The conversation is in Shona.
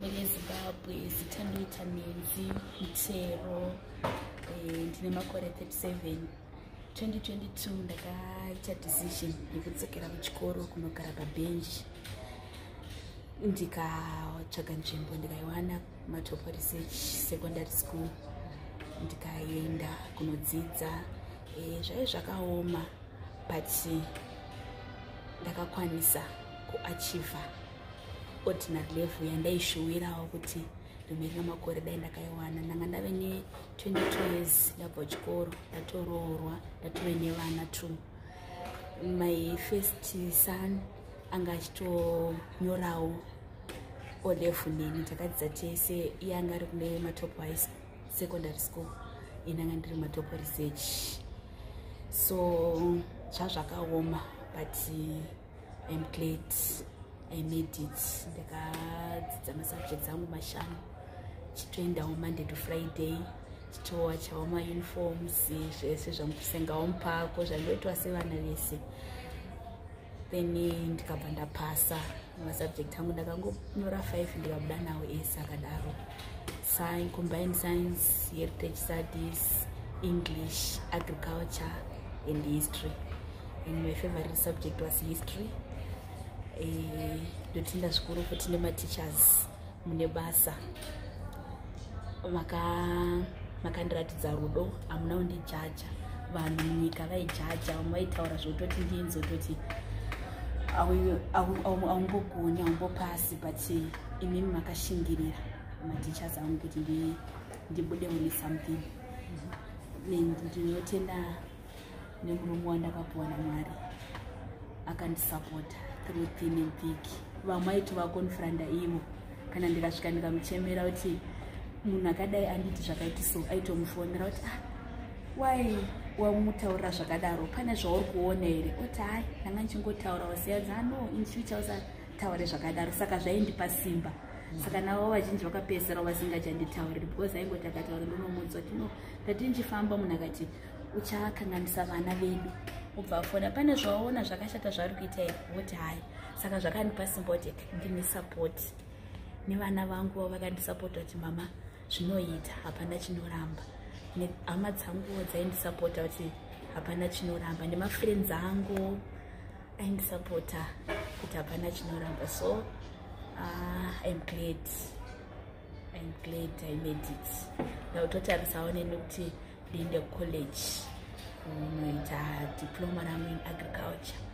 muyezimbabwe zita ndoita nenzi mutero eh, ndine makore 37 2022 ndakaita decision yekudzokera kuchikoro kunogara pabhenji ndikatsvaga nzvimbo ndikaiwana matopo research secondary school. Ndikaenda kunodzidza e, zvaive zvakaoma but ndakakwanisa kuachiva ordinary level yandaishuwirawo kuti rimwe rinamakore dai ndakaiwana. Ndanga ndave ne22 years ndabva chikoro ndatoroorwa ndatove nevana t my first son anga achitonyorawo olefu neni takadzidza tese. Iye anga ari kune matopo high secondary school. Inanga ndiri matopo research. So zvazvakaoma but im glad i made it ndakadzidza masubjects angu mashanu. Chitoendawo monday to friday chitowachawo mauniforms zvese zvamukusengawo mupako zvandoitwa sevana vese. Then ndikabva ndapasa masubject angu ndakangonyora 5 ndikabuda nawo ese akadaro. Combined science heritage studies english agriculture and history. And my favorite subject was history ndotinda zvikuru kuti nemateachers mune basa. Makandiratidza rudo hamuna undijaja vanhu munyika vaijaja vamwe vaitaura zvekutoti ndienzototi aumbogoni aumbopasi but imimi makashingirira mateachers angu kuti ndibude mune something. Ndinotenda nemurume wandakapuwa namwari. Akandisapota thick vamwe aitova konfranda ivo kana ndikasvika ndikamuchemera kuti munhu akadai anditi zvakaiti so aitomufonera kuti ah wai wamutaurira zvakadaro. Pane zvauri kuona here? Oti hai ndanga nchingotaurawo siyadza no inchuchausataure zvakadaro. Saka zvaindipa simba saka navo vazhinji vakapedzisira vasingachanditauriri because aingoti akataura ndonomudzwa kuti no ndati ndichifamba munhu akati uchakanganisa vana vedu. Ubva afona pane zvawaona zvakashata zvavari kuita voti hai saka zvakandipa simba kuti ndine sapoti nevana vangu vakandisapota kuti mama zvinoita hapana chinoramba. Nehama dzangu dzaindisapota kuti hapana chinoramba. Nemafriends angu aindisapota kuti hapana chinoramba. So uh, im glad. Im glad i made it. Ndautotarisawo neni kuti da college. Kuma ta diploma na in agriculture.